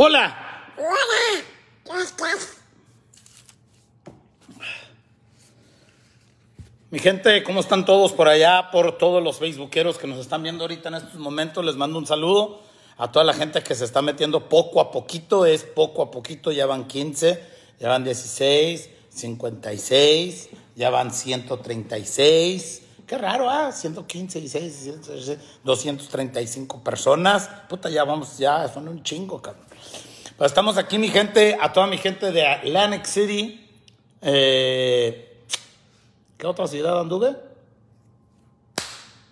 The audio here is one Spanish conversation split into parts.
Hola. Hola, ¿cómo estás? Mi gente, ¿cómo están todos por allá? Por todos los facebookeros que nos están viendo ahorita en estos momentos, les mando un saludo. A toda la gente que se está metiendo poco a poquito, es poco a poquito, ya van 15, ya van 16, 56, ya van 136. Qué raro, ¿ah? 115, 16, 235 personas. Puta, ya vamos, ya son un chingo, cabrón. Estamos aquí, mi gente, a toda mi gente de Atlantic City. Eh, ¿Qué otra ciudad anduve?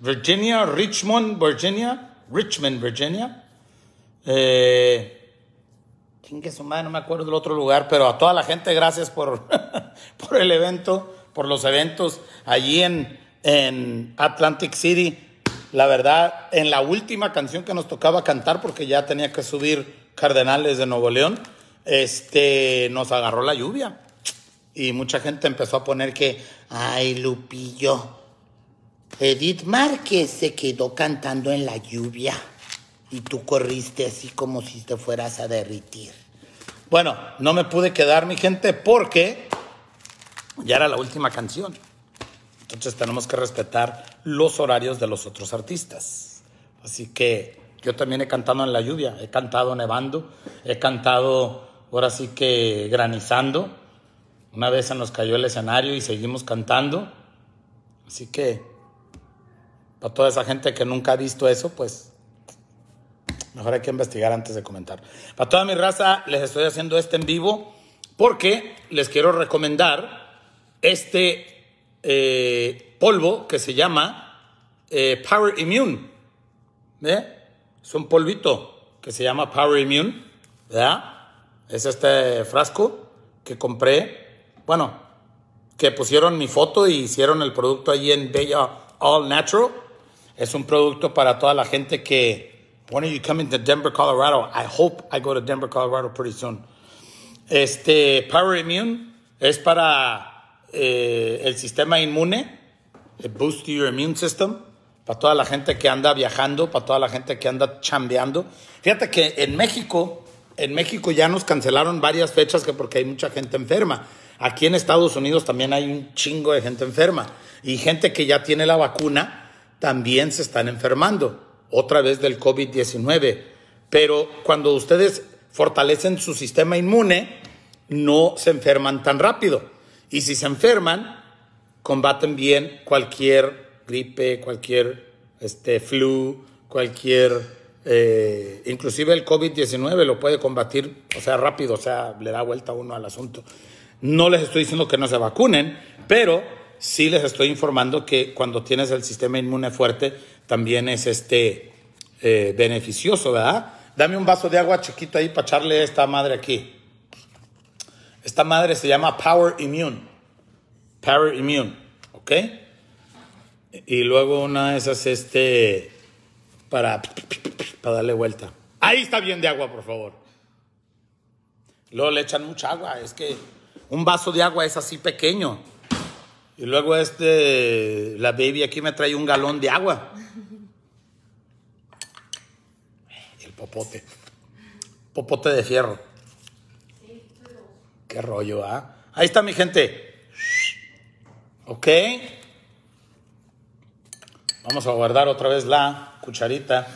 Virginia, Richmond, Virginia. Richmond, Virginia. Eh, chingue su madre, no me acuerdo del otro lugar, pero a toda la gente, gracias por, por el evento, por los eventos allí en, en Atlantic City. La verdad, en la última canción que nos tocaba cantar, porque ya tenía que subir Cardenales de Nuevo León, este, nos agarró la lluvia. Y mucha gente empezó a poner que, ay, Lupillo, Edith Márquez se quedó cantando en la lluvia y tú corriste así como si te fueras a derritir. Bueno, no me pude quedar, mi gente, porque ya era la última canción. Entonces tenemos que respetar los horarios de los otros artistas. Así que yo también he cantado en la lluvia, he cantado nevando, he cantado ahora sí que granizando. Una vez se nos cayó el escenario y seguimos cantando. Así que para toda esa gente que nunca ha visto eso, pues mejor hay que investigar antes de comentar. Para toda mi raza les estoy haciendo este en vivo porque les quiero recomendar este eh, polvo que se llama eh, Power Immune. ¿Ve? Es un polvito que se llama Power Immune. ¿verdad? Es este frasco que compré. Bueno, que pusieron mi foto y hicieron el producto allí en Bella All Natural. Es un producto para toda la gente que. When are you coming to Denver, Colorado? I hope I go to Denver, Colorado pretty soon. Este Power Immune es para eh, el sistema inmune, el boost your immune system, para toda la gente que anda viajando, para toda la gente que anda chambeando. Fíjate que en México, en México ya nos cancelaron varias fechas que porque hay mucha gente enferma. Aquí en Estados Unidos también hay un chingo de gente enferma y gente que ya tiene la vacuna también se están enfermando, otra vez del COVID-19. Pero cuando ustedes fortalecen su sistema inmune, no se enferman tan rápido. Y si se enferman, combaten bien cualquier gripe, cualquier este, flu, cualquier, eh, inclusive el COVID-19 lo puede combatir, o sea, rápido, o sea, le da vuelta uno al asunto. No les estoy diciendo que no se vacunen, pero sí les estoy informando que cuando tienes el sistema inmune fuerte, también es este eh, beneficioso, ¿verdad? Dame un vaso de agua chiquito ahí para echarle esta madre aquí. Esta madre se llama Power Immune. Power Immune, ¿ok? Y luego una de esas, este, para, para darle vuelta. Ahí está bien de agua, por favor. Luego le echan mucha agua. Es que un vaso de agua es así pequeño. Y luego este, la baby aquí me trae un galón de agua. El popote. Popote de fierro. Qué rollo, ¿ah? Ahí está mi gente. Ok. Vamos a guardar otra vez la cucharita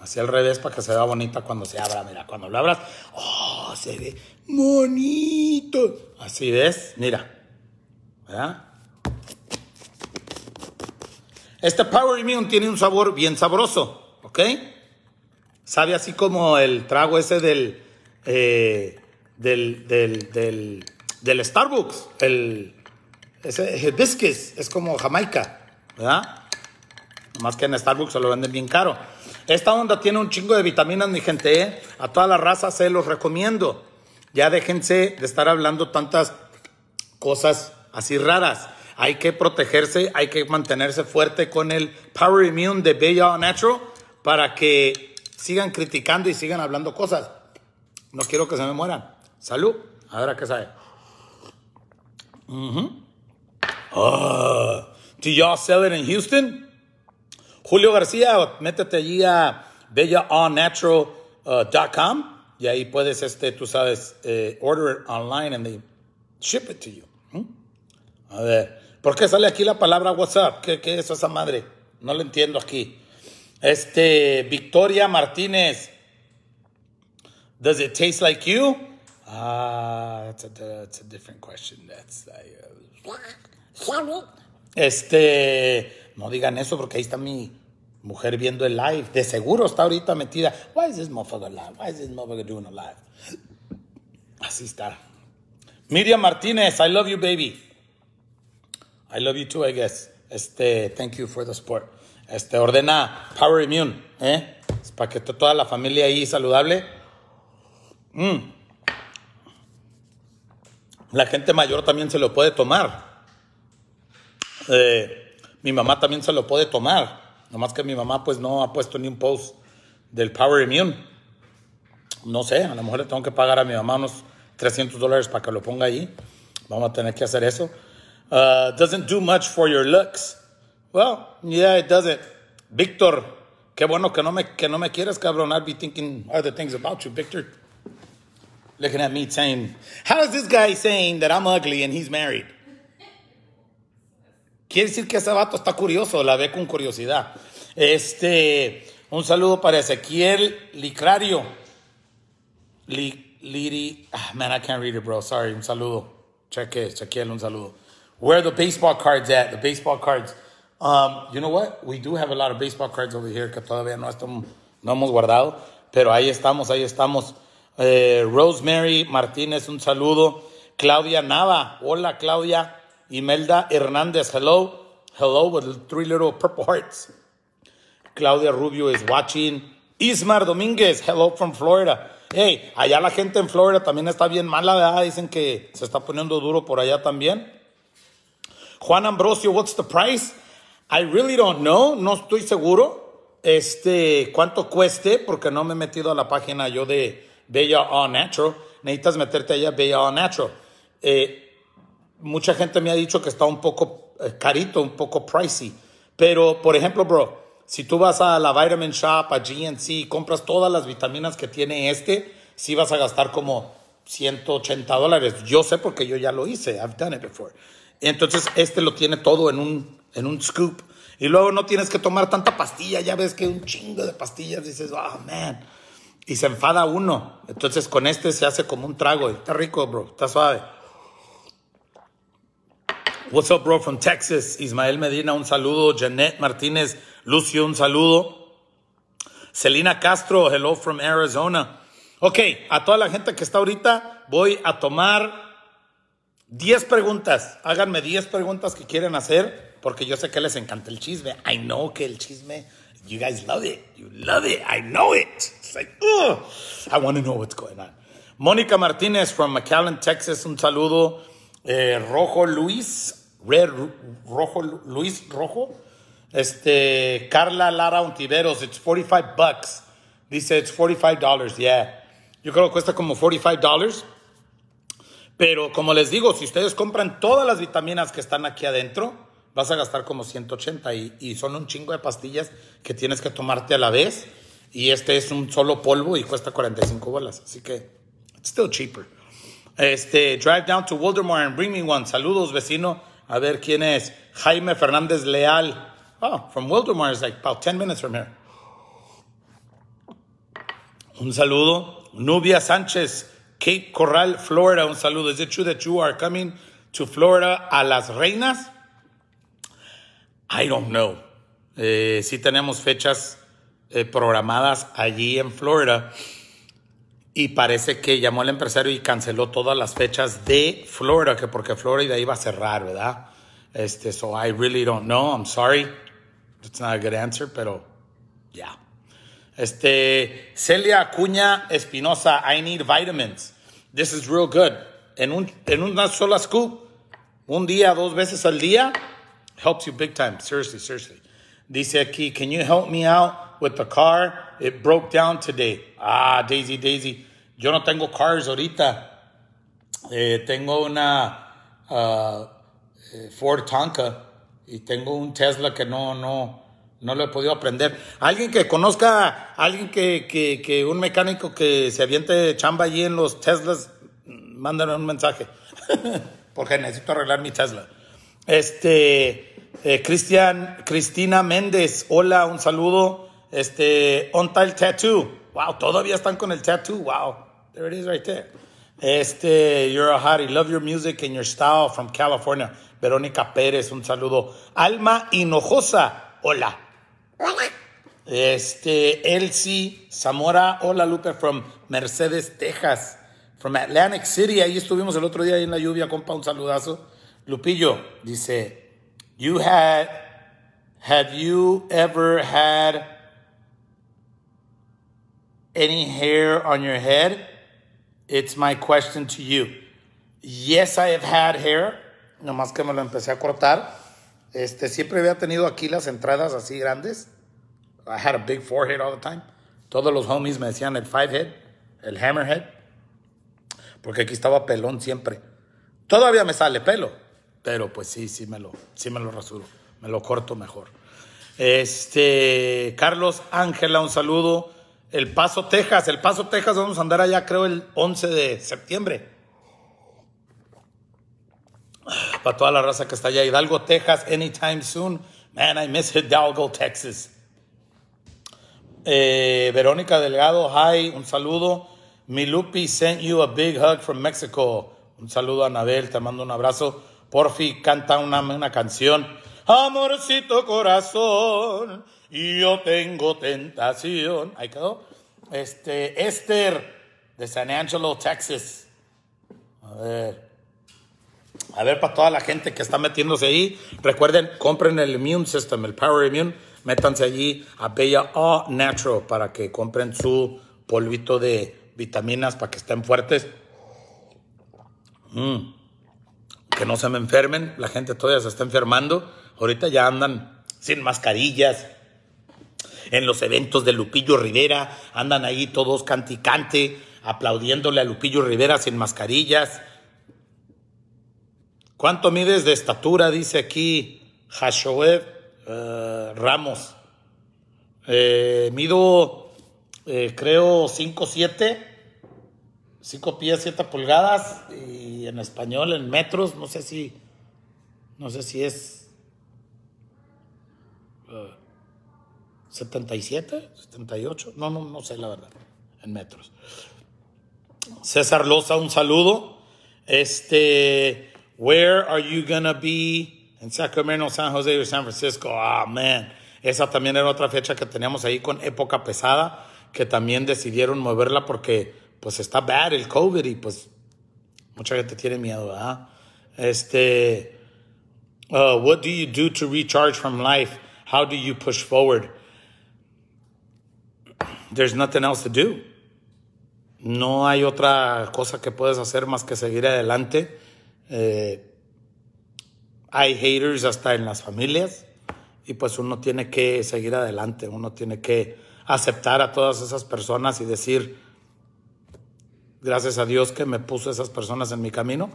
hacia el revés para que se vea bonita cuando se abra. Mira, cuando lo abras, ¡oh! Se ve bonito. Así ves, mira. ¿Verdad? Este Power Immune tiene un sabor bien sabroso, ¿ok? Sabe así como el trago ese del, eh, del, del, del, del, Starbucks, el, ese hibiscus, es como Jamaica, ¿verdad? Más que en Starbucks se lo venden bien caro. Esta onda tiene un chingo de vitaminas, mi gente. ¿eh? A toda la raza se los recomiendo. Ya déjense de estar hablando tantas cosas así raras. Hay que protegerse, hay que mantenerse fuerte con el Power Immune de Bella Natural para que sigan criticando y sigan hablando cosas. No quiero que se me mueran. Salud. A ver a qué sabe. Uh -huh. oh. Do y'all sell it in Houston? Julio García, métete allí a bellaallnatural.com y ahí puedes, este, tú sabes, eh, order it online and they ship it to you. ¿Mm? A ver, ¿por qué sale aquí la palabra WhatsApp? ¿Qué, qué es esa madre? No lo entiendo aquí. Este, Victoria Martínez. Does it taste like you? Ah, that's a, that's a different question. That's, uh, este, no digan eso porque ahí está mi mujer viendo el live. De seguro está ahorita metida. Why is this motherfucker live? Why is this motherfucker doing a live? Así está. Miriam Martínez, I love you, baby. I love you too, I guess. Este, thank you for the support. Este, ordena Power Immune, ¿eh? Es para que toda la familia ahí saludable. Mm. La gente mayor también se lo puede tomar. Eh, mi mamá también se lo puede tomar. Nomás que mi mamá pues no ha puesto ni un post del Power Immune. No sé, a lo mejor le tengo que pagar a mi mamá unos 300 dólares para que lo ponga ahí. Vamos a tener que hacer eso. Uh, doesn't do much for your looks. Well, yeah, it doesn't. Víctor, qué bueno que no me, que no me quieres, cabrón. I'd be thinking other things about you, Victor. Looking at me saying, how is this guy saying that I'm ugly and he's married? Quiere decir que ese vato está curioso, la ve con curiosidad. Este, un saludo para Ezequiel Licrario. Li, Liri, ah, man, I can't read it, bro. Sorry, un saludo. Cheque, Ezequiel, un saludo. Where are the baseball cards at? The baseball cards. Um, you know what? We do have a lot of baseball cards over here que todavía no, estamos, no hemos guardado, pero ahí estamos, ahí estamos. Eh, Rosemary Martínez, un saludo. Claudia Nava, hola Claudia. Imelda Hernández, hello. Hello with three little purple hearts. Claudia Rubio is watching. Ismar Domínguez, hello from Florida. Hey, allá la gente en Florida también está bien mala. Dicen que se está poniendo duro por allá también. Juan Ambrosio, what's the price? I really don't know, no estoy seguro. Este, cuánto cueste, porque no me he metido a la página yo de Bella All Natural. Necesitas meterte allá Bella All Natural. Eh, mucha gente me ha dicho que está un poco eh, carito, un poco pricey. Pero, por ejemplo, bro, si tú vas a la Vitamin Shop, a GNC, compras todas las vitaminas que tiene este, sí vas a gastar como 180 dólares. Yo sé porque yo ya lo hice. I've done it before. Entonces, este lo tiene todo en un, en un scoop. Y luego no tienes que tomar tanta pastilla. Ya ves que un chingo de pastillas dices, oh, man. Y se enfada uno. Entonces, con este se hace como un trago. Está rico, bro. Está suave. What's up, bro, from Texas? Ismael Medina, un saludo. Janet Martínez, Lucio, un saludo. Celina Castro, hello from Arizona. Ok, a toda la gente que está ahorita, voy a tomar 10 preguntas. Háganme 10 preguntas que quieren hacer, porque yo sé que les encanta el chisme. I know que el chisme, you guys love it. You love it. I know it. It's like, ugh, I want to know what's going on. Mónica Martínez from McAllen, Texas, un saludo. Eh, Rojo Luis, Red Rojo Luis Rojo. Este, Carla Lara Untiveros, it's 45 bucks. Dice, it's 45 dollars, yeah. Yo creo que cuesta como 45 dollars. Pero como les digo, si ustedes compran todas las vitaminas que están aquí adentro, vas a gastar como 180 y, y son un chingo de pastillas que tienes que tomarte a la vez. Y este es un solo polvo y cuesta 45 bolas. Así que, it's still cheaper. Este, drive down to Waldemar and bring me one. Saludos, vecino. A ver quién es. Jaime Fernández Leal. Oh, from Waldemar is like about 10 minutes from here. Un saludo. Nubia Sánchez, Cape Coral, Florida. Un saludo. Is it true that you are coming to Florida a Las Reinas? I don't know. Eh, sí tenemos fechas eh, programadas allí en Florida. Y parece que llamó el empresario y canceló todas las fechas de Florida, que porque Florida iba a cerrar, ¿verdad? Este, so I really don't know. I'm sorry. It's not a good answer, pero yeah. Este, Celia Acuña Espinosa, I need vitamins. This is real good. En, un, en una sola scoop, un día, dos veces al día, helps you big time. Seriously, seriously. Dice aquí, can you help me out with the car? It broke down today. Ah, Daisy, Daisy. Yo no tengo cars ahorita. Eh, tengo una uh, Ford Tonka y tengo un Tesla que no, no, no lo he podido aprender. Alguien que conozca, alguien que, que, que un mecánico que se aviente chamba allí en los Teslas, mándame un mensaje. Porque necesito arreglar mi Tesla. Este, eh, Cristian, Cristina Méndez, hola, un saludo. Este, On Tile Tattoo. Wow, todavía están con el tattoo. Wow, there it is right there. Este, you're a hottie. Love your music and your style from California. Verónica Pérez, un saludo. Alma Hinojosa, hola. Hola. Este, Elsie Zamora, hola Lupe, from Mercedes, Texas. From Atlantic City, ahí estuvimos el otro día en la lluvia, compa, un saludazo. Lupillo dice, you had, have you ever had any hair on your head? It's my question to you. Yes, I have had hair, nomás que me lo empecé a cortar. Este, siempre había tenido aquí las entradas así grandes. I had a big forehead all the time. Todos los homies me decían el five head, el hammerhead, porque aquí estaba pelón siempre. Todavía me sale pelo, pero pues sí, sí me lo, sí me lo rasuro, me lo corto mejor. Este, Carlos Ángela, un saludo. El Paso, Texas, el Paso, Texas, vamos a andar allá creo el 11 de septiembre. Para toda la raza que está allá, Hidalgo, Texas, anytime soon. Man, I miss Hidalgo, Texas. Eh, Verónica Delgado, hi, un saludo. Milupi sent you a big hug from Mexico. Un saludo a Anabel, te mando un abrazo. Porfi, canta una, una canción. Amorcito corazón, yo tengo tentación. Ahí quedó. Este, Esther, de San Angelo, Texas. A ver. A ver, para toda la gente que está metiéndose ahí, recuerden, compren el Immune System, el Power Immune, métanse allí a Bella All Natural para que compren su polvito de vitaminas para que estén fuertes. Mm. Que no se me enfermen, la gente todavía se está enfermando. Ahorita ya andan sin mascarillas. En los eventos de Lupillo Rivera andan ahí todos canticante, aplaudiéndole a Lupillo Rivera sin mascarillas. ¿Cuánto mides de estatura? Dice aquí Hashoev eh, Ramos. Eh, mido, eh, creo, 5'7", 5 pies, 7 pulgadas, y en español, en metros, no sé si, no sé si es eh, 77, 78, no, no, no sé la verdad, en metros. César Loza, un saludo. Este, where are you gonna be en Sacramento, San Jose o San Francisco? Ah, man. Esa también era otra fecha que teníamos ahí con época pesada, que también decidieron moverla porque pues está bad el COVID y pues mucha gente tiene miedo, ¿verdad? Este, uh, what do you do to recharge from life? How do you push forward? There's nothing else to do. No hay otra cosa que puedes hacer más que seguir adelante. Eh, hay haters hasta en las familias y pues uno tiene que seguir adelante, uno tiene que aceptar a todas esas personas y decir, gracias a Dios que me puso esas personas en mi camino,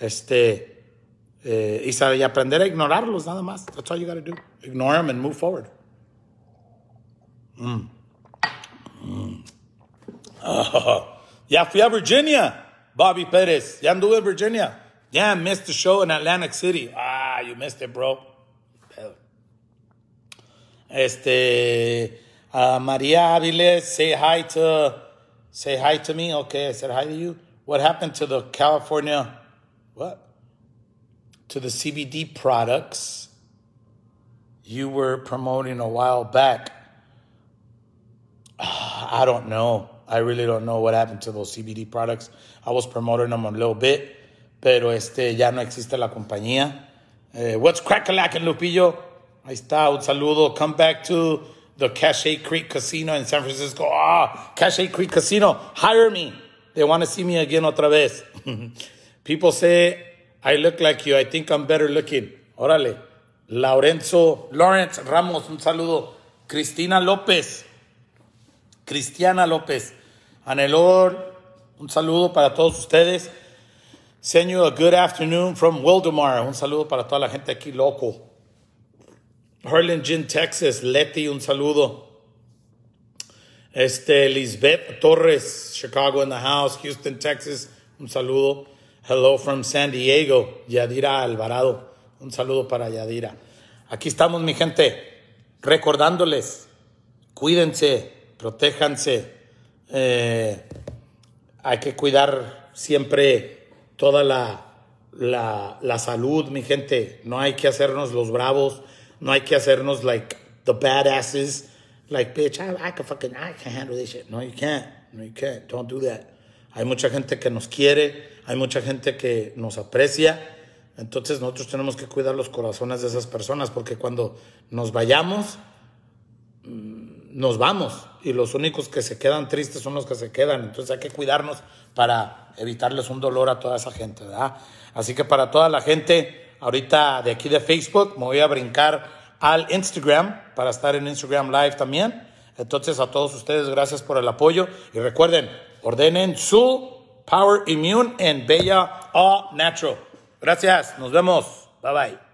este, eh, y, saber, aprender a ignorarlos nada más. That's all you gotta do. Ignore them and move forward. Mm. Mm. Ah, ya fui a Virginia, Bobby Pérez. Ya anduve en Virginia. Yeah, missed the show in Atlantic City. Ah, you missed it, bro. Este, uh, Maria Aviles, say hi to, say hi to me. Okay, I said hi to you. What happened to the California, what? To the CBD products you were promoting a while back? I don't know. I really don't know what happened to those CBD products. I was promoting them a little bit, pero este ya no existe la compañía. Eh, what's crackalacking, Lupillo? Ahí está, un saludo. Come back to the Cache Creek Casino in San Francisco. Ah, Cache Creek Casino, hire me. They want to see me again otra vez. People say I look like you. I think I'm better looking. Órale. Lorenzo, Lawrence Ramos, un saludo. Cristina López. Cristiana López. Anelor, un saludo para todos ustedes. Send you a good afternoon from Wildemar. Un saludo para toda la gente aquí loco. Harlingen, Texas. Letty, un saludo. Este, Lisbeth Torres, Chicago in the house. Houston, Texas, un saludo. Hello from San Diego. Yadira Alvarado, un saludo para Yadira. Aquí estamos, mi gente, recordándoles, cuídense, protéjanse. Eh, hay que cuidar siempre toda la, la, la salud, mi gente. No hay que hacernos los bravos. No hay que hacernos like the badasses. Like, bitch, I, I can fucking, I can handle this shit. No, you can't. No, you can't. Don't do that. Hay mucha gente que nos quiere. Hay mucha gente que nos aprecia. Entonces nosotros tenemos que cuidar los corazones de esas personas porque cuando nos vayamos, mm, nos vamos y los únicos que se quedan tristes son los que se quedan. Entonces hay que cuidarnos para evitarles un dolor a toda esa gente, ¿verdad? Así que para toda la gente, ahorita de aquí de Facebook, me voy a brincar al Instagram para estar en Instagram Live también. Entonces a todos ustedes, gracias por el apoyo y recuerden, ordenen su Power Immune en Bella All Natural. Gracias, nos vemos. Bye bye.